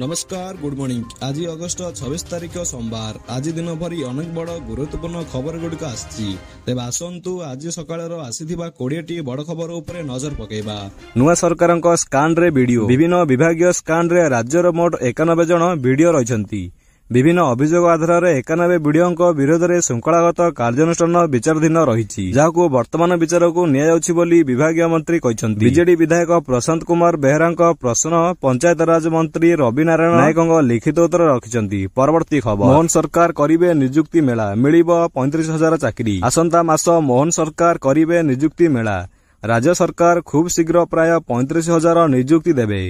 ନମସ୍କାର good morning ଆଜି August ଛବିଶ ତାରିଖ ସୋମବାର ଆଜି ଦିନ ଭରି ଅନେକ ବଡ ଗୁରୁତ୍ୱପୂର୍ଣ୍ଣ ଖବର ଗୁଡ଼ିକ ଆସିଛି ତେବେ ଆସନ୍ତୁ ଆଜି ସକାଳର ଆସିଥିବା କୋଡ଼ିଏଟି ବଡ ଖବର ଉପରେ ନଜର ପକେଇବା। ନୂଆ ସରକାରଙ୍କ ସ୍କାନରେ ବିଡିଓ ବିଭିନ୍ନ ବିଭାଗୀୟ ସ୍କାନରେ ରାଜ୍ୟର ମୋଟ ଏକାନବେ ଜଣ ବିଡିଓ ରହିଛନ୍ତି। ବିଭିନ୍ନ ଅଭିଯୋଗ ଆଧାରରେ ଏକାନବେ ବିଡିଓଙ୍କ ବିରୋଧରେ ଶୃଙ୍ଖଳାଗତ କାର୍ଯ୍ୟାନୁଷ୍ଠାନ ବିଚାରାଧୀନ ରହିଛି ଯାହାକୁ ବର୍ତ୍ତମାନ ବିଚାରକୁ ନିଆଯାଉଛି ବୋଲି ବିଭାଗୀୟ ମନ୍ତ୍ରୀ କହିଛନ୍ତି। ବିଜେଡି ବିଧାୟକ ପ୍ରଶାନ୍ତ କୁମାର ବେହେରାଙ୍କ ପ୍ରଶ୍ନ ପଞ୍ଚାୟତରାଜ ମନ୍ତ୍ରୀ ରବି ନାରାୟଣ ନାୟକଙ୍କ ଲିଖିତ ଉତ୍ତର ରଖିଛନ୍ତି। ପରବର୍ତ୍ତୀ ଖବର। ମୋହନ ସରକାର କରିବେ ନିଯୁକ୍ତି ମେଳା ମିଳିବ ପଇଁତିରିଶ ହଜାର ଚାକିରି। ଆସନ୍ତା ମାସ ମୋହନ ସରକାର କରିବେ ନିଯୁକ୍ତି ମେଳା। ରାଜ୍ୟ ସରକାର ଖୁବ୍ ଶୀଘ୍ର ପ୍ରାୟ ପଇଁତିରିଶ ହଜାର ନିଯୁକ୍ତି ଦେବେ।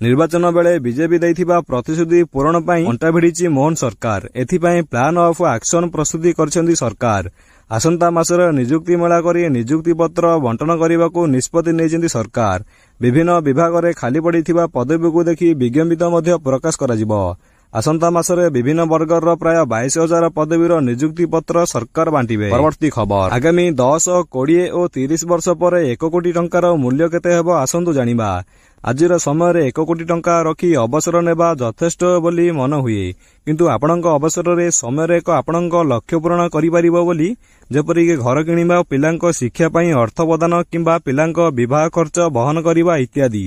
ନିର୍ବାଚନ ବେଳେ ବିଜେପି ଦେଇଥିବା ପ୍ରତିଶ୍ରୁତି ପୂରଣ ପାଇଁ ଅଣ୍ଟା ଭିଡ଼ିଛି ମୋହନ ସରକାର। ଏଥିପାଇଁ ପ୍ଲାନ୍ ଅଫ୍ ଆକ୍ସନ ପ୍ରସ୍ତୁତି କରିଛନ୍ତି ସରକାର। ଆସନ୍ତା ମାସରେ ନିଯୁକ୍ତି ମେଳା କରି ନିଯୁକ୍ତି ପତ୍ର ବଣ୍ଟନ କରିବାକୁ ନିଷ୍ପତ୍ତି ନେଇଛନ୍ତି ସରକାର। ବିଭିନ୍ନ ବିଭାଗରେ ଖାଲି ପଡ଼ିଥିବା ପଦବୀକୁ ଦେଖି ବିଜ୍ଞପ୍ତି ମଧ୍ୟ ପ୍ରକାଶ କରାଯିବ। ଆସନ୍ତା ମାସରେ ବିଭିନ୍ନ ବର୍ଗର ପ୍ରାୟ ବାଇଶ ହଜାର ପଦବୀର ନିଯୁକ୍ତି ପତ୍ର ସରକାର ବାଣ୍ଟିବେ। ପରବର୍ତ୍ତୀ ଖବର। ଆଗାମୀ ଦଶ କୋଡ଼ିଏ ଓ ତିରିଶ ବର୍ଷ ପରେ ଏକ କୋଟି ଟଙ୍କାର ମୂଲ୍ୟ କେତେ ହେବ ଆସନ୍ତୁ ଜାଣିବା। ଆଜିର ସମୟରେ ଏକ କୋଟି ଟଙ୍କା ରଖି ଅବସର ନେବା ଯଥେଷ୍ଟ ବୋଲି ମନେ ହୁଏ କିନ୍ତୁ ଆପଣଙ୍କ ଅବସରରେ ସମୟରେ ଏକ ଆପଣଙ୍କ ଲକ୍ଷ୍ୟ ପୂରଣ କରିପାରିବ ବୋଲି ଯେପରିକି ଘର କିଣିବା ପିଲାଙ୍କ ଶିକ୍ଷା ପାଇଁ ଅର୍ଥ ପ୍ରଦାନ କିମ୍ବା ପିଲାଙ୍କ ବିବାହ ଖର୍ଚ୍ଚ ବହନ କରିବା ଇତ୍ୟାଦି।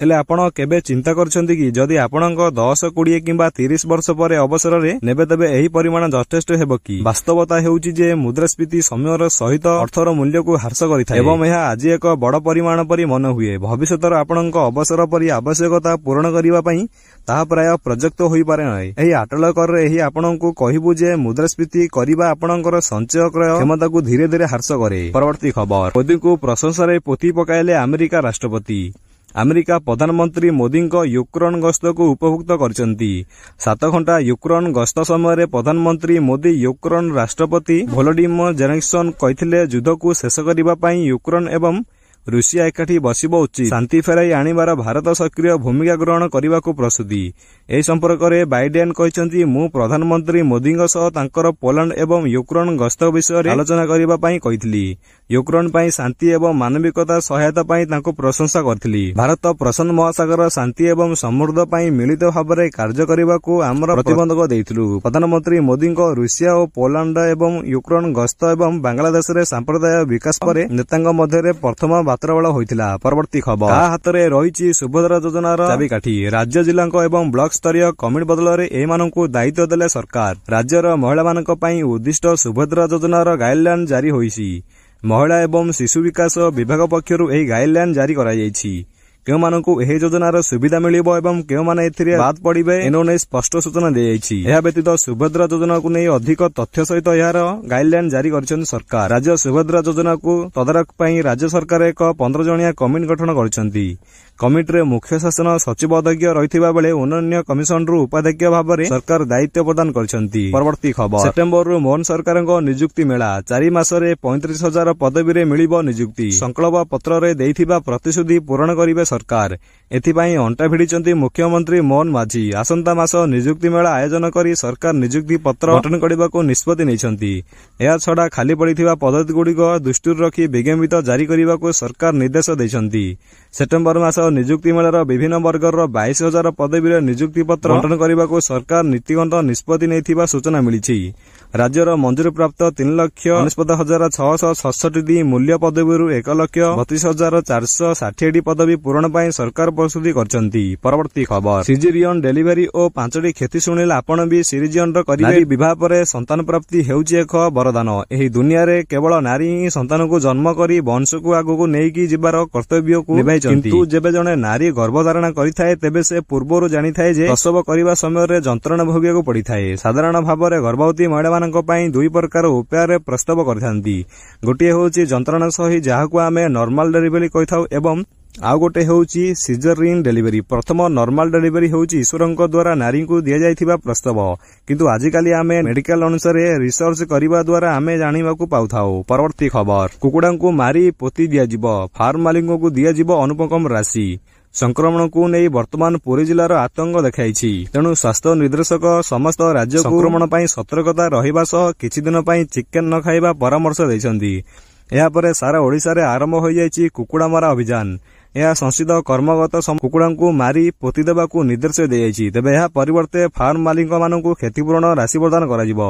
ହେଲେ ଆପଣ କେବେ ଚିନ୍ତା କରିଛନ୍ତି କି ଯଦି ଆପଣଙ୍କ ଦଶ କୋଡ଼ିଏ କିମ୍ବା ତିରିଶ ବର୍ଷ ପରେ ଅବସରରେ ନେବେ ତେବେ ଏହି ପରିମାଣ ଯଥେଷ୍ଟ ହେବ କି? ବାସ୍ତବତା ହେଉଛି ଯେ ମୁଦ୍ରାସ୍ଫୀତି ସମୟର ସହିତ ଅର୍ଥର ମୂଲ୍ୟକୁ ହ୍ରାସ କରିଥାଏ। ଏବଂ ଏହା ଆଜି ଏକ ବଡ଼ ପରିମାଣ ପରି ମନେ ହୁଏ ଭବିଷ୍ୟତର ଆପଣଙ୍କ ଅବସର ପରି ଆବଶ୍ୟକତା ପୂରଣ କରିବା ପାଇଁ ତାହା ପ୍ରାୟ ପ୍ରଯୁକ୍ତ ହୋଇପାରେ ନାହିଁ। ଏହି ଆଟଲକରରେ ଏହି ଆପଣଙ୍କୁ କହିବୁ ଯେ ମୁଦ୍ରାସ୍ଫୀତି କରିବା ଆପଣଙ୍କର ସଞ୍ଚୟ କ୍ରୟ କ୍ଷମତାକୁ ଧୀରେ ଧୀରେ ହ୍ରାସ କରେ। ପରବର୍ତ୍ତୀ ଖବର। ମୋଦିଙ୍କୁ ପ୍ରଶଂସାରେ ପୋତି ପକାଇଲେ ଆମେରିକା ରାଷ୍ଟ୍ରପତି। ଆମେରିକା ପ୍ରଧାନମନ୍ତ୍ରୀ ମୋଦିଙ୍କ ୟୁକ୍ରେନ୍ ଗସ୍ତକୁ ଉପଭୋକ୍ତ କରିଛନ୍ତି। ସାତ ଘଣ୍ଟା ୟୁକ୍ରେନ୍ ଗସ୍ତ ସମୟରେ ପ୍ରଧାନମନ୍ତ୍ରୀ ମୋଦି ୟୁକ୍ରେନ୍ ରାଷ୍ଟ୍ରପତି ଭୋଲୋଡିମ ଜେନେକ୍ସନ୍ କହିଥିଲେ ଯୁଦ୍ଧକୁ ଶେଷ କରିବା ପାଇଁ ୟୁକ୍ରେନ୍ ଏବଂ ରୁଷିଆ ଏକାଠି ବସିବ ଉଚିତ। ଶାନ୍ତି ଫେରାଇ ଆଣିବାର ଭାରତ ସକ୍ରିୟ ଭୂମିକା ଗ୍ରହଣ କରିବାକୁ ପ୍ରସ୍ତୁତି। ଏହି ସମ୍ପର୍କରେ ବାଇଡେନ୍ କହିଛନ୍ତି ମୁଁ ପ୍ରଧାନମନ୍ତ୍ରୀ ମୋଦିଙ୍କ ସହ ତାଙ୍କର ପୋଲାଣ୍ଡ ଏବଂ ୟୁକ୍ରେନ୍ ଗସ୍ତ ବିଷୟରେ ଆଲୋଚନା କରିବା ପାଇଁ କହିଥିଲି। ୟୁକ୍ରେନ୍ ପାଇଁ ଶାନ୍ତି ଏବଂ ମାନବିକତା ସହାୟତା ପାଇଁ ତାଙ୍କୁ ପ୍ରଶଂସା କରିଥିଲି। ଭାରତ ପ୍ରଶାନ୍ତ ମହାସାଗର ଶାନ୍ତି ଏବଂ ସମୃଦ୍ଧ ପାଇଁ ମିଳିତ ଭାବରେ କାର୍ଯ୍ୟ କରିବାକୁ ଆମର ପ୍ରତିବନ୍ଧକ ଦେଇଥିଲୁ। ପ୍ରଧାନମନ୍ତ୍ରୀ ମୋଦିଙ୍କ ରୁଷିଆ ଓ ପୋଲାଣ୍ଡ ଏବଂ ୟୁକ୍ରେନ୍ ଗସ୍ତ ଏବଂ ବାଂଲାଦେଶରେ ସାମ୍ପ୍ରଦାୟ ବିକାଶ ପରେ ନେତାଙ୍କ ମଧ୍ୟରେ ପ୍ରଥମ ବାର୍ତ୍ତାଳାପ ହୋଇଥିଲା। ପରବର୍ତ୍ତୀ ଖବର। କାହା ହାତରେ ରହିଛି ସୁଭଦ୍ରା ଯୋଜନାର ଚାବିକାଠି। ରାଜ୍ୟ ଜିଲ୍ଲାଙ୍କ ଏବଂ ବ୍ଲକ ସ୍ତରୀୟ କମିଟି ବଦଳରେ ଏମାନଙ୍କୁ ଦାୟିତ୍ୱ ଦେଲେ ସରକାର। ରାଜ୍ୟର ମହିଳାମାନଙ୍କ ପାଇଁ ଉଦ୍ଦିଷ୍ଟ ସୁଭଦ୍ରା ଯୋଜନାର ଗାଇଡଲାଇନ୍ ଜାରି ହୋଇଛି। ମହିଳା ଏବଂ ଶିଶୁ ବିକାଶ ବିଭାଗ ପକ୍ଷରୁ ଏହି ଗାଇଡଲାଇନ୍ ଜାରି କରାଯାଇଛି। କେଉଁମାନଙ୍କୁ ଏହି ଯୋଜନାର ସୁବିଧା ମିଳିବ ଏବଂ କେଉଁମାନେ ଏଥିରେ ବାଦ୍ ପଡ଼ିବେ ଏନେଇ ସ୍ପଷ୍ଟ ସୂଚନା ଦିଆଯାଇଛି। ଏହା ବ୍ୟତୀତ ସୁଭଦ୍ରା ଯୋଜନାକୁ ନେଇ ଅଧିକ ତଥ୍ୟ ସହିତ ଏହାର ଗାଇଡଲାଇନ୍ ଜାରି କରିଛନ୍ତି ସରକାର। ରାଜ୍ୟ ସୁଭଦ୍ରା ଯୋଜନାକୁ ତଦାରଖ ପାଇଁ ରାଜ୍ୟ ସରକାର ଏକ ପନ୍ଦର ଜଣିଆ କମିଟି ଗଠନ କରିଛନ୍ତି। କମିଟିରେ ମୁଖ୍ୟ ଶାସନ ସଚିବ ଅଧ୍ୟକ୍ଷ ରହିଥିବା ବେଳେ ଉନ୍ନୟନ କମିଶନରୁ ଉପାଧ୍ୟକ୍ଷ ଭାବରେ ସରକାର ଦାୟିତ୍ୱ ପ୍ରଦାନ କରିଛନ୍ତି। ପରବର୍ତ୍ତୀ ଖବର। ସେପ୍ଟେମ୍ବରରୁ ମୋହନ ସରକାରଙ୍କ ନିଯୁକ୍ତି ମେଳା। ଚାରି ମାସରେ ପଇଁତିରିଶ ହଜାର ପଦବୀରେ ମିଳିବ ନିଯୁକ୍ତି। ସଂକଳ୍ପ ପତ୍ରରେ ଦେଇଥିବା ପ୍ରତିଶ୍ରୁତି ପୂରଣ କରିବେ ସରକାର। ଏଥିପାଇଁ ଅଣ୍ଟା ଭିଡ଼ିଛନ୍ତି ମୁଖ୍ୟମନ୍ତ୍ରୀ ମୋହନ ମାଝୀ। ଆସନ୍ତା ମାସ ନିଯୁକ୍ତି ମେଳା ଆୟୋଜନ କରି ସରକାର ନିଯୁକ୍ତି ପତ୍ର ଗଠନ କରିବାକୁ ନିଷ୍ପତ୍ତି ନେଇଛନ୍ତି। ଏହାଛଡ଼ା ଖାଲି ପଡ଼ିଥିବା ପଦବୀଗୁଡ଼ିକ ଦୃଷ୍ଟିରୁ ରଖି ବିଜ୍ଞପ୍ତି ଜାରି କରିବାକୁ ସରକାର ନିର୍ଦ୍ଦେଶ ଦେଇଛନ୍ତି। ସେପ୍ଟେମ୍ବର ମାସ ନିଯୁକ୍ତି ମେଳାର ବିଭିନ୍ନ ବର୍ଗର ବାଇଶ ହଜାର ପଦବୀରେ ନିଯୁକ୍ତି ପତ୍ର ବଣ୍ଟନ କରିବାକୁ ସରକାର ନୀତିଗତ ନିଷ୍ପତ୍ତି ନେଇଥିବା ସୂଚନା ମିଳିଛି। ରାଜ୍ୟର ମଞ୍ଜୁରୀପ୍ରାପ୍ତ ତିନି ଲକ୍ଷ ଅନେଶ୍ୱତ ହଜାର ଛଅଶହ ସତଷଠିଟି ମୂଲ୍ୟ ପଦବୀରୁ ଏକ ଲକ୍ଷ ବତିଶ ହଜାର ଚାରିଶହ ଷାଠିଏଟି ପଦବୀ ପୂରଣ ପାଇଁ ସରକାର ପ୍ରସ୍ତୁତି କରିଛନ୍ତି। ପରବର୍ତ୍ତୀ ଖବର। ସିଜିରିୟନ ଡେଲିଭରି ଓ ପାଞ୍ଚଟି କ୍ଷତି ଶୁଣିଲେ ଆପଣ ବି ସିରିଜିୟନର କରିବେ। ବିବାହ ପରେ ସନ୍ତାନ ପ୍ରାପ୍ତି ହେଉଛି ଏକ ବରଦାନ ଏହି ଦୁନିଆରେ କେବଳ ନାରୀ ହିଁ ସନ୍ତାନକୁ ଜନ୍ମ କରି ବଂଶକୁ ଆଗକୁ ନେଇକି ଯିବାର କର୍ତ୍ତବ୍ୟକୁ ନିଭାଇଛନ୍ତି। କିନ୍ତୁ ଯେବେ ଜଣେ ନାରୀ ଗର୍ଭଧାରଣା କରିଥାଏ ତେବେ ସେ ପୂର୍ବରୁ ଜାଣିଥାଏ ଯେ ପ୍ରସବ କରିବା ସମୟରେ ଯନ୍ତ୍ରଣା ଭୋଗିବାକୁ ପଡ଼ିଥାଏ। ସାଧାରଣ ଭାବରେ ଗର୍ଭବତୀ ମହିଳାମାନଙ୍କ ପାଇଁ ଦୁଇ ପ୍ରକାର ଉପାୟରେ ପ୍ରସ୍ତାବ କରିଥାନ୍ତି। ଗୋଟିଏ ହେଉଛି ଯନ୍ତ୍ରଣା ସହି ଯାହାକୁ ଆମେ ନର୍ମାଲ ଡେଲିଭରି କହିଥାଉ ଏବଂ ଆଉ ଗୋଟେ ହେଉଛି ସିଜରିନ୍ ଡେଲିଭରି ପ୍ରଥମ ନର୍ମାଲ ଡେଲିଭରି ହେଉଛି ଈଶ୍ୱରଙ୍କ ଦ୍ୱାରା ନାରୀଙ୍କୁ ଦିଆଯାଇଥିବା ପ୍ରସ୍ତାବ। କିନ୍ତୁ ଆଜିକାଲି ଆମେ ମେଡିକାଲ ଅନୁସାରେ ରିସର୍ଚ୍ଚ କରିବା ଦ୍ୱାରା ଆମେ ଜାଣିବାକୁ ପାଉଥାଉ। ପରବର୍ତ୍ତୀ ଖବର କୁକୁଡ଼ାଙ୍କୁ ମାରି ପୋତି ଦିଆଯିବ ଫାର୍ମ ମାଲିକଙ୍କୁ ଦିଆଯିବ ଅନୁପକମ ରାଶି। ସଂକ୍ରମଣକୁ ନେଇ ବର୍ତ୍ତମାନ ପୁରୀ ଜିଲ୍ଲାର ଆତଙ୍କ ଦେଖାଇଛି। ତେଣୁ ସ୍ୱାସ୍ଥ୍ୟ ନିର୍ଦ୍ଦେଶକ ସମସ୍ତ ରାଜ୍ୟ ସଂକ୍ରମଣ ପାଇଁ ସତର୍କତା ରହିବା ସହ କିଛି ଦିନ ପାଇଁ ଚିକେନ ନ ଖାଇବା ପରାମର୍ଶ ଦେଇଛନ୍ତି। ଏହାପରେ ସାରା ଓଡ଼ିଶାରେ ଆରମ୍ଭ ହୋଇଯାଇଛି କୁକୁଡ଼ା ମରା ଅଭିଯାନ। ଏହା ସଂଶୋଧିତ କର୍ମଗତ କୁକୁଡ଼ାଙ୍କୁ ମାରି ପୋତି ଦେବାକୁ ନିର୍ଦ୍ଦେଶ ଦିଆଯାଇଛି। ତେବେ ଏହା ପରିବର୍ତ୍ତେ ଫାର୍ମ ମାଲିକମାନଙ୍କୁ କ୍ଷତିପୂରଣ ରାଶି ପ୍ରଦାନ କରାଯିବ।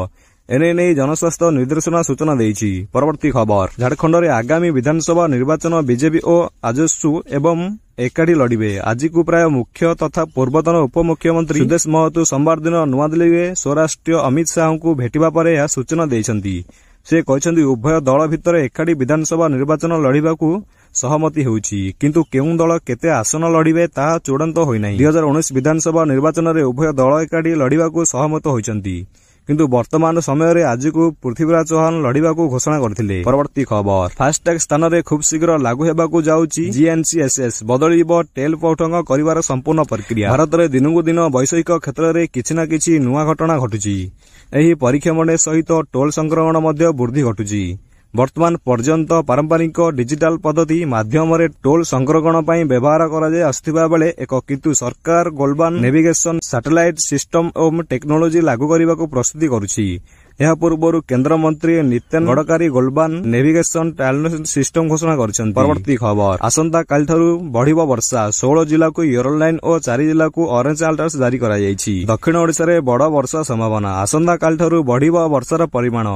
ଏନେଇ ନେଇ ଜନସ୍ୱାସ୍ଥ୍ୟ ନିର୍ଦ୍ଦେଶନା ସୂଚନା ଦେଇଛି। ପରବର୍ତ୍ତୀ ଖବର। ଝାଡ଼ଖଣ୍ଡରେ ଆଗାମୀ ବିଧାନସଭା ନିର୍ବାଚନ ବିଜେପି ଓ ଆଜସ୍ସୁ ଏବଂ ଏକାଠି ଲଢିବେ। ଆଜିକୁ ପ୍ରାୟ ମୁଖ୍ୟ ତଥା ପୂର୍ବତନ ଉପମୁଖ୍ୟମନ୍ତ୍ରୀ ସୁଦେଶ ମହତୁ ସୋମବାର ଦିନ ନୂଆଦିଲ୍ଲୀରେ ସ୍ୱରାଷ୍ଟ୍ର ଅମିତ ଶାହାଙ୍କୁ ଭେଟିବା ପରେ ଏହା ସୂଚନା ଦେଇଛନ୍ତି। ସେ କହିଛନ୍ତି ଉଭୟ ଦଳ ଭିତରେ ଏକାଠି ବିଧାନସଭା ନିର୍ବାଚନ ଲଢିବାକୁ ସହମତି ହେଉଛି। କିନ୍ତୁ କେଉଁ ଦଳ କେତେ ଆସନ ଲଢିବେ ତାହା ଚୂଡ଼ାନ୍ତ ହୋଇନାହିଁ। ଦୁଇ ହଜାର ଉଣେଇଶ ବିଧାନସଭା ନିର୍ବାଚନରେ ଉଭୟ ଦଳ ଏକାଠି ଲଢିବାକୁ ସହମତ ହୋଇଛନ୍ତି। କିନ୍ତୁ ବର୍ତ୍ତମାନ ସମୟରେ ଆଜିକୁ ପୃଥ୍ୱୀରାଜ ଚୌହାନ ଲଢିବାକୁ ଘୋଷଣା କରିଥିଲେ। ପରବର୍ତ୍ତୀ ଖବର। ଫାସ୍ଟ୍ୟାଗ ସ୍ଥାନରେ ଖୁବ୍ ଶୀଘ୍ର ଲାଗୁ ହେବାକୁ ଯାଉଛି ଜିଏନ୍ସିଏସ୍ଏସ୍। ବଦଳିବ ଟେଲ୍ ପୈଠକ କରିବାର ସମ୍ପୂର୍ଣ୍ଣ ପ୍ରକ୍ରିୟା। ଭାରତରେ ଦିନକୁ ଦିନ ବୈଷୟିକ କ୍ଷେତ୍ରରେ କିଛି ନା କିଛି ନୂଆ ଘଟଣା ଘଟୁଛି। ଏହି ପରୀକ୍ଷା ମଣ୍ଡେ ସହିତ ଟୋଲ୍ ସଂକ୍ରମଣ ମଧ୍ୟ ବୃଦ୍ଧି ଘଟୁଛି। ବର୍ତ୍ତମାନ ପର୍ଯ୍ୟନ୍ତ ପାରମ୍ପରିକ ଡିଜିଟାଲ ପଦ୍ଧତି ମାଧ୍ୟମରେ ଟୋଲ୍ ସଂଗ୍ରହଣ ପାଇଁ ବ୍ୟବହାର କରାଯାଇ ଆସୁଥିବା ବେଳେ ଏକ କିନ୍ତୁ ସରକାର ଗ୍ଲୋବାଲ ନେଭିଗେସନ ସାଟେଲାଇଟ ସିଷ୍ଟମ ଓ ଟେକ୍ନୋଲୋଜି ଲାଗୁ କରିବାକୁ ପ୍ରସ୍ତୁତି କରୁଛି। ଏହା ପୂର୍ବରୁ କେନ୍ଦ୍ରମନ୍ତ୍ରୀ Nitin Gadkari global navigation talent system ଘୋଷଣା କରିଛନ୍ତି। ପରବର୍ତ୍ତୀ ଖବର। ଆସନ୍ତାକାଲିଠାରୁ ବଢିବ ବର୍ଷା। ଷୋହଳ ଜିଲ୍ଲାକୁ ୟେଲୋ ଲାଇନ୍ ଓ ଚାରି ଜିଲ୍ଲାକୁ ଅରେଞ୍ଜ ଆଲର୍ଟ ଜାରି କରାଯାଇଛି। ଦକ୍ଷିଣ ଓଡ଼ିଶାରେ ବଡ଼ ବର୍ଷା ସମ୍ଭାବନା। ଆସନ୍ତାକାଲିଠାରୁ ବଢିବ ବର୍ଷାର ପରିମାଣ।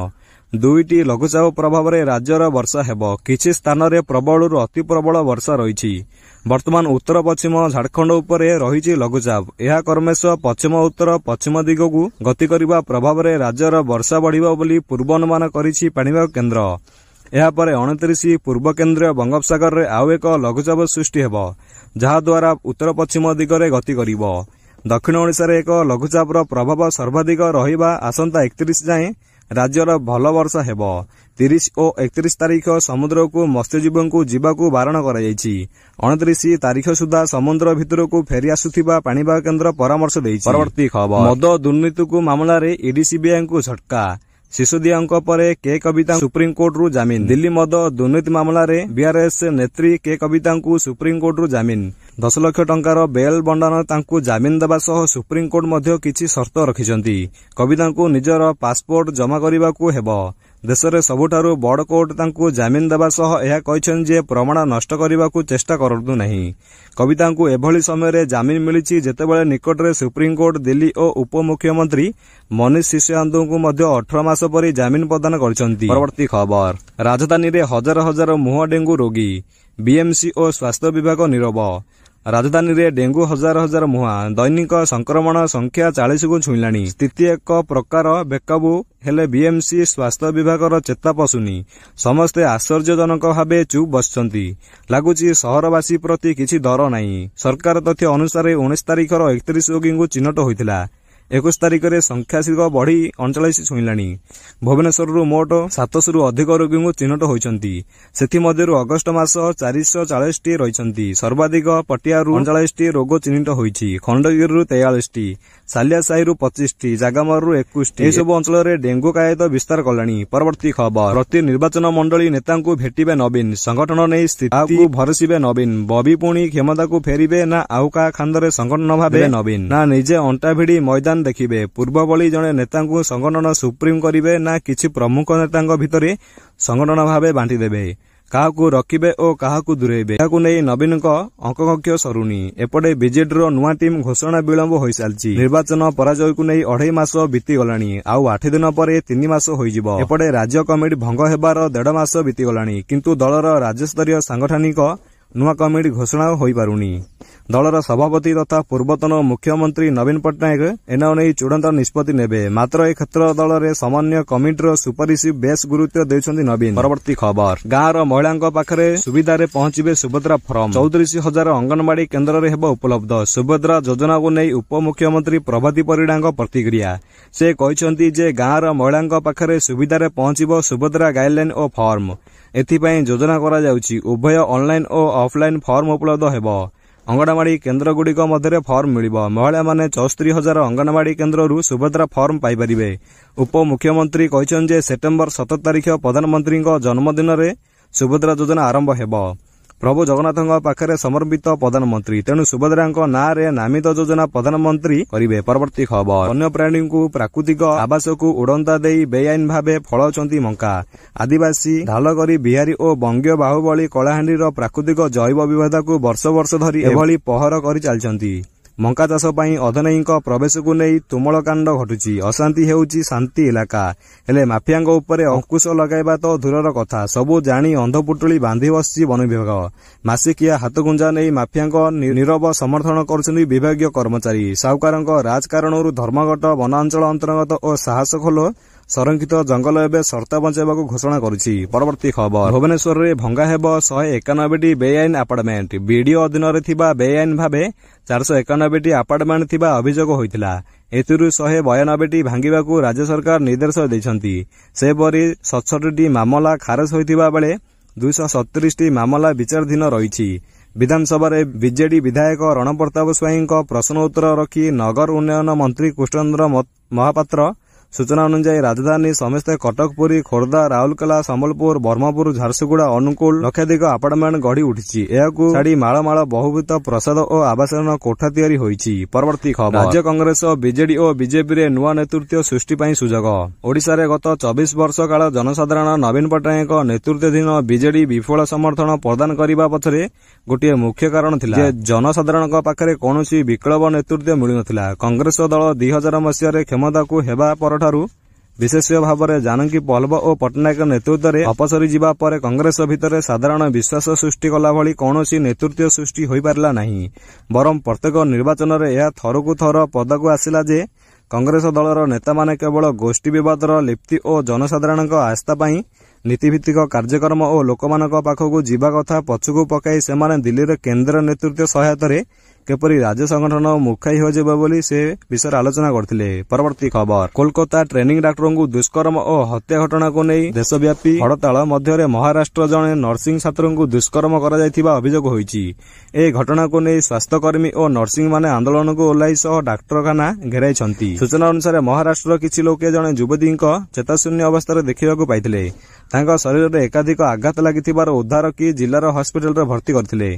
ଦୁଇଟି ଲଘୁଚାପ ପ୍ରଭାବରେ ରାଜ୍ୟର ବର୍ଷା ହେବ। କିଛି ସ୍ଥାନରେ ପ୍ରବଳରୁ ଅତି ପ୍ରବଳ ବର୍ଷା ରହିଛି। ବର୍ତ୍ତମାନ ଉତ୍ତର ପଶ୍ଚିମ ଝାଡ଼ଖଣ୍ଡ ଉପରେ ରହିଛି ଲଘୁଚାପ। ଏହା କ୍ରମଶ ପଶ୍ଚିମ ଉତ୍ତର ପଶ୍ଚିମ ଦିଗକୁ ଗତି କରିବା ପ୍ରଭାବରେ ରାଜ୍ୟର ବର୍ଷା ବଢ଼ିବ ବୋଲି ପୂର୍ବାନୁମାନ କରିଛି ପାଣିପାଗ କେନ୍ଦ୍ର। ଏହାପରେ ଅଣତିରିଶ ପୂର୍ବ କେନ୍ଦ୍ରୀୟ ବଙ୍ଗୋପସାଗରରେ ଆଉ ଏକ ଲଘୁଚାପ ସୃଷ୍ଟି ହେବ ଯାହାଦ୍ୱାରା ଉତ୍ତର ପଶ୍ଚିମ ଦିଗରେ ଗତି କରିବ। ଦକ୍ଷିଣ ଓଡ଼ିଶାରେ ଏକ ଲଘୁଚାପର ପ୍ରଭାବ ସର୍ବାଧିକ ରହିବା ଆସନ୍ତା ଏକତିରିଶ ଯାଏଁ ରାଜ୍ୟର ଭଲ ବର୍ଷା ହେବ। ତିରିଶ ଓ ଏକତିରିଶ ତାରିଖ ସମୁଦ୍ରକୁ ମତ୍ସ୍ୟଜୀବୀଙ୍କୁ ଯିବାକୁ ବାରଣ କରାଯାଇଛି। ଅଣତିରିଶ ତାରିଖ ସୁଦ୍ଧା ସମୁଦ୍ର ଭିତରକୁ ଫେରି ଆସୁଥିବା ପାଣିପାଗ କେନ୍ଦ୍ର ପରାମର୍ଶ ଦେଇଛି। ପରବର୍ତ୍ତୀ ଖବର। ମଦ ଦୁର୍ନୀତିକୁ ମାମଲାରେ ଇଡି ସିବିଆଇଙ୍କୁ ଝଟକା। ଶିଶୋଦିଆଙ୍କ ପରେ କେ. କବିତା ସୁପ୍ରିମକୋର୍ଟରୁ ଜାମିନ। ଦିଲ୍ଲୀ ମଦ ଦୁର୍ନୀତି ମାମଲାରେ ବିଆର୍ଏସ୍ ନେତ୍ରୀ କେ. କବିତାଙ୍କୁ ସୁପ୍ରିମକୋର୍ଟରୁ ଜାମିନ। ଦଶ ଲକ୍ଷ ଟଙ୍କାର ବେଲ୍ ବଣ୍ଡାନ ତାଙ୍କୁ ଜାମିନ ଦେବା ସହ ସୁପ୍ରିମକୋର୍ଟ ମଧ୍ୟ କିଛି ସର୍ତ୍ତ ରଖିଛନ୍ତି। କବିତାଙ୍କୁ ନିଜର ପାସପୋର୍ଟ ଜମା କରିବାକୁ ହେବ। ଦେଶରେ ସବୁଠାରୁ ବଡ଼ କୋର୍ଟ ତାଙ୍କୁ ଜାମିନ ଦେବା ସହ ଏହା କହିଛନ୍ତି ଯେ ପ୍ରମାଣ ନଷ୍ଟ କରିବାକୁ ଚେଷ୍ଟା କରନ୍ତୁ ନାହିଁ। କବିତାଙ୍କୁ ଏଭଳି ସମୟରେ ଜାମିନ ମିଳିଛି ଯେତେବେଳେ ନିକଟରେ ସୁପ୍ରିମକୋର୍ଟ ଦିଲ୍ଲୀ ଓ ଉପମୁଖ୍ୟମନ୍ତ୍ରୀ ମନୀଷ ସିସୋଦିଆଙ୍କୁ ମଧ୍ୟ ଅଠର ମାସ ପରେ ଜାମିନ ପ୍ରଦାନ କରିଛନ୍ତି। ପରବର୍ତ୍ତୀ ଖବର। ରାଜଧାନୀରେ ହଜାର ହଜାର ମୁହଁ ଡେଙ୍ଗୁ ରୋଗୀ। ବିଏମ୍ସି ଓ ସ୍ୱାସ୍ଥ୍ୟ ବିଭାଗ ନିରବ। ରାଜଧାନୀରେ ଡେଙ୍ଗୁ ହଜାର ହଜାର ମୁହାଁ ଦୈନିକ ସଂକ୍ରମଣ ସଂଖ୍ୟା ଚାଳିଶକୁ ଛୁଇଁଲାଣି। ସ୍ଥିତି ଏକ ପ୍ରକାର ବେକାବୁ ହେଲେ ବିଏମ୍ସି ସ୍ୱାସ୍ଥ୍ୟ ବିଭାଗର ଚେତା ପଶୁନି। ସମସ୍ତେ ଆଶ୍ଚର୍ଯ୍ୟଜନକ ଭାବେ ଚୁପ୍ ବସିଛନ୍ତି। ଲାଗୁଛି ସହରବାସୀ ପ୍ରତି କିଛି ଡର ନାହିଁ। ସରକାର ତଥ୍ୟ ଅନୁସାରେ ଉଣେଇଶ ତାରିଖର ଏକତିରିଶ ରୋଗୀଙ୍କୁ ଚିହ୍ନଟ ହୋଇଥିଲା। ଏକୋଇଶ ତାରିଖରେ ସଂଖ୍ୟାଧିକ ବଢି ଅଣଚାଳିଶ ଛୁଇଁଲାଣି ଭୁବନେଶ୍ୱରରୁ ମୋଟ ସାତଶହରୁ ଅଧିକ ରୋଗୀଙ୍କୁ ଚିହ୍ନଟ ହୋଇଛନ୍ତି। ସେଥିମଧ୍ୟରୁ ଅଗଷ୍ଟ ମାସ ଚାରିଶହ ଚାଳିଶଟି ରହିଛନ୍ତି। ସର୍ବାଧିକ ପଟିଆରୁ ଅଣଚାଳିଶଟି ରୋଗ ଚିହ୍ନଟ ହୋଇଛି। ଖଣ୍ଡଗିରିରୁ ତେୟାଳିଶଟି ସାଲିଆସାହିରୁ ପଚିଶଟି ଜାଗାମରରୁ ଏକୋଇଶଟି। ଏହିସବୁ ଅଞ୍ଚଳରେ ଡେଙ୍ଗୁ କାୟଦ ବିସ୍ତାର କଲାଣି। ପରବର୍ତ୍ତୀ ଖବର। ପ୍ରତି ନିର୍ବାଚନ ମଣ୍ଡଳୀ ନେତାଙ୍କୁ ଭେଟିବେ ନବୀନ। ସଂଗଠନ ନେଇ ସ୍ଥିତିକୁ ଭରସିବେ ନବୀନ? ବବି ପୁଣି କ୍ଷମତାକୁ ଫେରିବେ ନା ଆଉ କାହା ଖାନ୍ଦରେ ସଂଗଠନ ଭାବେ? ନବୀନ ନା ନିଜେ ଅଣ୍ଟା ଭିଡ଼ି ମଇଦାନ ଦେଖିବେ। ପୂର୍ବ ଭଳି ଜଣେ ନେତାଙ୍କୁ ସଂଗଠନ ସୁପ୍ରିମ କରିବେ ନା କିଛି ପ୍ରମୁଖ ନେତାଙ୍କ ଭିତରେ ସଂଗଠନ ଭାବେ ବାଣ୍ଟିଦେବେ। କାହାକୁ ରଖିବେ ଓ କାହାକୁ ଦୂରେଇବେ। ଏହାକୁ ନେଇ ନବୀନଙ୍କ ଅଙ୍କକକ୍ଷ ସରୁନି ଏପଟେ ବିଜେଡିର ନୂଆ ଟିମ୍ ଘୋଷଣା ବିଳମ୍ବ ହୋଇସାରିଛି। ନିର୍ବାଚନ ପରାଜୟକୁ ନେଇ ଅଢେଇ ମାସ ବିତିଗଲାଣି। ଆଉ ଆଠ ଦିନ ପରେ ତିନି ମାସ ହୋଇଯିବ। ଏପଟେ ରାଜ୍ୟ କମିଟି ଭଙ୍ଗ ହେବାର ଦେଢ ମାସ ବିତିଗଲାଣି। କିନ୍ତୁ ଦଳର ରାଜ୍ୟସ୍ତରୀୟ ସାଂଗଠନିକ ନୂଆ କମିଟି ଘୋଷଣା ହୋଇପାରୁନି। ଦଳର ସଭାପତି ତଥା ପୂର୍ବତନ ମୁଖ୍ୟମନ୍ତ୍ରୀ ନବୀନ ପଟ୍ଟନାୟକ ଏନେଇ ନେଇ ଚୂଡାନ୍ତ ନିଷ୍ପତ୍ତି ନେବେ। ମାତ୍ର ଏ କ୍ଷେତ୍ର ଦଳରେ ସମନ୍ୱୟ କମିଟିର ସୁପାରିଶ ବେଶ୍ ଗୁରୁତ୍ୱ ଦେଉଛନ୍ତି ନବୀନ। ପରବର୍ତ୍ତୀ ଖବର। ଗାଁର ମହିଳାଙ୍କ ପାଖରେ ସୁବିଧାରେ ପହଞ୍ଚିବେ ସୁଭଦ୍ରା ଫର୍ମ। ଚଉତିରିଶ ହଜାର ଅଙ୍ଗନବାଡି କେନ୍ଦ୍ରରେ ହେବ ଉପଲବ୍ଧ। ସୁଭଦ୍ରା ଯୋଜନାକୁ ନେଇ ଉପମୁଖ୍ୟମନ୍ତ୍ରୀ ପ୍ରଭାତୀ ପରିଡ଼ାଙ୍କ ପ୍ରତିକ୍ରିୟା। ସେ କହିଛନ୍ତି ଯେ ଗାଁର ମହିଳାଙ୍କ ପାଖରେ ସୁବିଧାରେ ପହଞ୍ଚିବ ସୁଭଦ୍ରା ଗାଇଡଲାଇନ ଓ ଫର୍ମ। ଏଥିପାଇଁ ଯୋଜନା କରାଯାଉଛି ଉଭୟ ଅନଲାଇନ ଓ ଅଫଲାଇନ ଫର୍ମ ଉପଲବ୍ଧ ହେବ। ଅଙ୍ଗନବାଡି କେନ୍ଦ୍ରଗୁଡ଼ିକ ମଧ୍ୟରେ ଫର୍ମ ମିଳିବ। ମହିଳାମାନେ ଚଉସ୍ତରୀ ହଜାର ଅଙ୍ଗନବାଡି କେନ୍ଦ୍ରରୁ ସୁଭଦ୍ରା ଫର୍ମ ପାଇପାରିବେ। ଉପମୁଖ୍ୟମନ୍ତ୍ରୀ କହିଛନ୍ତି ଯେ ସେପ୍ଟେମ୍ବର ସତର ତାରିଖ ପ୍ରଧାନମନ୍ତ୍ରୀଙ୍କ ଜନ୍ମଦିନରେ ସୁଭଦ୍ରା ଯୋଜନା ଆରମ୍ଭ ହେବ। ପ୍ରଭୁ ଜଗନ୍ନାଥଙ୍କ ପାଖରେ ସମର୍ପିତ ପ୍ରଧାନମନ୍ତ୍ରୀ। ତେଣୁ ସୁଭଦ୍ରାଙ୍କ ନାଁରେ ନାମିତ ଯୋଜନା ପ୍ରଧାନମନ୍ତ୍ରୀ କରିବେ ପରବର୍ତ୍ତୀ ଖବର। ବନ୍ୟପ୍ରାଣୀଙ୍କୁ ପ୍ରାକୃତିକ ଆବାସକୁ ଉଡନ୍ତା ଦେଇ ବେଆଇନ ଭାବେ ଫଳାଉଛନ୍ତି ମଙ୍କା ଆଦିବାସୀ ଢାଲଗରି ବିହାରୀ ଓ ବଙ୍ଗୀୟ ବାହୁବଳୀ କଳାହାଣ୍ଡିର ପ୍ରାକୃତିକ ଜୈବ ବିବିଧତାକୁ ବର୍ଷ ବର୍ଷ ଧରି ଏଭଳି ପହର କରି ଚାଲିଛନ୍ତି। ମଙ୍କା ଚାଷ ପାଇଁ ଅଧନେଇଙ୍କ ପ୍ରବେଶକୁ ନେଇ ତୁମଳକାଣ୍ଡ ଘଟୁଛି। ଅଶାନ୍ତି ହେଉଛି ଶାନ୍ତି ଇଲାକା। ହେଲେ ମାଫିଆଙ୍କ ଉପରେ ଅଙ୍କୁଶ ଲଗାଇବା ତ ଦୂରର କଥା। ସବୁ ଜାଣି ଅନ୍ଧପୁଟୁଳି ବାନ୍ଧି ବସିଛି ବନ ବିଭାଗ ମାସିକିଆ ହାତଗୁଞ୍ଜା ନେଇ ମାଫିଆଙ୍କ ନିରବ ସମର୍ଥନ କରୁଛନ୍ତି ବିଭାଗୀୟ କର୍ମଚାରୀ। ସାହୁକାରଙ୍କ ରାଜକାରଣରୁ ଧର୍ମଘଟ ବନାଞ୍ଚଳ ଅନ୍ତର୍ଗତ ଓ ସାହସ ଖୋଲ ସଂରକ୍ଷିତ ଜଙ୍ଗଲ ଏବେ ସର୍ତ୍ତା ବଞ୍ଚାଇବାକୁ ଘୋଷଣା କରୁଛି। ପରବର୍ତ୍ତୀ ଖବର। ଭୁବନେଶ୍ୱରରେ ଭଙ୍ଗା ହେବ ଶହେ ଏକାନବେଟି ବେଆଇନ ଆପାର୍ଟମେଣ୍ଟ। ବିଡିଓ ଅଧୀନରେ ଥିବା ବେଆଇନ ଭାବେ ଚାରିଶହ ଏକାନବେଟି ଆପାର୍ଟମେଣ୍ଟ ଥିବା ଅଭିଯୋଗ ହୋଇଥିଲା। ଏଥିରୁ ଶହେ ବୟାନବେଟି ଭାଙ୍ଗିବାକୁ ରାଜ୍ୟ ସରକାର ନିର୍ଦ୍ଦେଶ ଦେଇଛନ୍ତି। ସେପରି ସତଷଠିଟି ମାମଲା ଖାରଜ ହୋଇଥିବା ବେଳେ ଦୁଇଶହ ସତତିରିଶଟି ମାମଲା ବିଚାରାଧୀନ ରହିଛି। ବିଧାନସଭାରେ ବିଜେଡି ବିଧାୟକ ରଣପ୍ରତାପ ସ୍ୱାଇଁଙ୍କ ପ୍ରଶ୍ନ ଉତ୍ତର ରଖି ନଗର ଉନ୍ନୟନ ମନ୍ତ୍ରୀ କୃଷ୍ଣଚନ୍ଦ୍ର ମହାପାତ୍ର ସୂଚନା ଅନୁଯାୟୀ ରାଜଧାନୀ ସମେତ କଟକ ପୁରୀ ଖୋର୍ଦ୍ଧା ରାଉରକେଲା ସମ୍ବଲପୁର ବ୍ରହ୍ମପୁର ଝାରସୁଗୁଡା ଅନୁଗୁଳ ଲକ୍ଷାଧିକ ଆପାର୍ଟମେଣ୍ଟ ଗଢି ଉଠିଛି। ଏହାକୁ ଛାଡି ମାଳ ମାଳ ବହୁବିତ ପ୍ରସାଦ ଓ ଆବାସନ କୋଠା ତିଆରି ହୋଇଛି। ପରବର୍ତ୍ତୀ ଖବର। ରାଜ୍ୟ କଂଗ୍ରେସ ବିଜେଡି ଓ ବିଜେପିରେ ନୂଆ ନେତୃତ୍ୱ ସୃଷ୍ଟି ପାଇଁ ସୁଯୋଗ। ଓଡିଶାରେ ଗତ ଚବିଶ ବର୍ଷ କାଳ ଜନସାଧାରଣ ନବୀନ ପଟ୍ଟନାୟକ ନେତୃତ୍ୱାଧୀନ ବିଜେଡି ବିପୁଳ ସମର୍ଥନ ପ୍ରଦାନ କରିବା ପଛରେ ଗୋଟିଏ ମୁଖ୍ୟ କାରଣ ଥିଲା ଯେ ଜନସାଧାରଣଙ୍କ ପାଖରେ କୌଣସି ବିକଳ୍ପ ନେତୃତ୍ୱ ମିଳୁନଥିଲା। କଂଗ୍ରେସ ଦଳ ଦୁଇ ହଜାର ମସିହାରେ କ୍ଷମତାକୁ ହେବା ପରଠାରୁ ବିଶେଷ ଭାବରେ ଜାନକୀ ପଲ୍ବ ଓ ପଟ୍ଟନାୟକ ନେତୃତ୍ୱରେ ଅପସରି ଯିବା ପରେ କଂଗ୍ରେସ ଭିତରେ ସାଧାରଣ ବିଶ୍ୱାସ ସୃଷ୍ଟି କଲା ଭଳି କୌଣସି ନେତୃତ୍ୱ ସୃଷ୍ଟି ହୋଇପାରିଲା ନାହିଁ। ବରଂ ପ୍ରତ୍ୟେକ ନିର୍ବାଚନରେ ଏହା ଥରକୁ ଥର ପଦାକୁ ଆସିଲା ଯେ କଂଗ୍ରେସ ଦଳର ନେତାମାନେ କେବଳ ଗୋଷ୍ଠୀ ବିବାଦର ଲିପ୍ତି ଓ ଜନସାଧାରଣଙ୍କ ଆସ୍ଥା ପାଇଁ ନୀତିଭିତ୍ତିକ କାର୍ଯ୍ୟକ୍ରମ ଓ ଲୋକମାନଙ୍କ ପାଖକୁ ଯିବା କଥା ପଛକୁ ପକାଇ ସେମାନେ ଦିଲ୍ଲୀର କେନ୍ଦ୍ର ନେତୃତ୍ୱ ସହାୟତାରେ କିପରି ରାଜ୍ୟ ସଂଗଠନ ମୁଖାଇ ହୋଇଯିବ ବୋଲି ସେ ବିଷୟରେ ଆଲୋଚନା କରିଥିଲେ। ପରବର୍ତ୍ତୀ ଖବର କୋଲକାତା ଟ୍ରେନିଂ ଡାକ୍ତରଙ୍କୁ ଦୁଷ୍କର୍ମ ଓ ହତ୍ୟା ଘଟଣାକୁ ନେଇ ଦେଶବ୍ୟାପୀ ହଡ଼ତାଳ ମଧ୍ୟରେ ମହାରାଷ୍ଟ୍ର ଜଣେ ନର୍ସିଂ ଛାତ୍ରଙ୍କୁ ଦୁଷ୍କର୍ମ କରାଯାଇଥିବା ଅଭିଯୋଗ ହୋଇଛି। ଏହି ଘଟଣାକୁ ନେଇ ସ୍ୱାସ୍ଥ୍ୟକର୍ମୀ ଓ ନର୍ସିଂମାନେ ଆନ୍ଦୋଳନକୁ ଓହ୍ଲାଇ ସହ ଡାକ୍ତରଖାନା ଘେରାଇଛନ୍ତି। ସୂଚନା ଅନୁସାରେ ମହାରାଷ୍ଟ୍ରର କିଛି ଲୋକେ ଜଣେ ଯୁବତୀଙ୍କ ଚେତାଶୂନ୍ୟ ଅବସ୍ଥାରେ ଦେଖିବାକୁ ପାଇଥିଲେ। ତାଙ୍କ ଶରୀରରେ ଏକାଧିକ ଆଘାତ ଲାଗିଥିବାର ଉଦ୍ଧାର କି ଜିଲ୍ଲାର ହସ୍ପିଟାଲରେ ଭର୍ତ୍ତି କରିଥିଲେ।